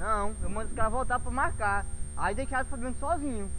não. Eu mando os caras voltar pra marcar. Aí deixaram o Fabiano sozinho.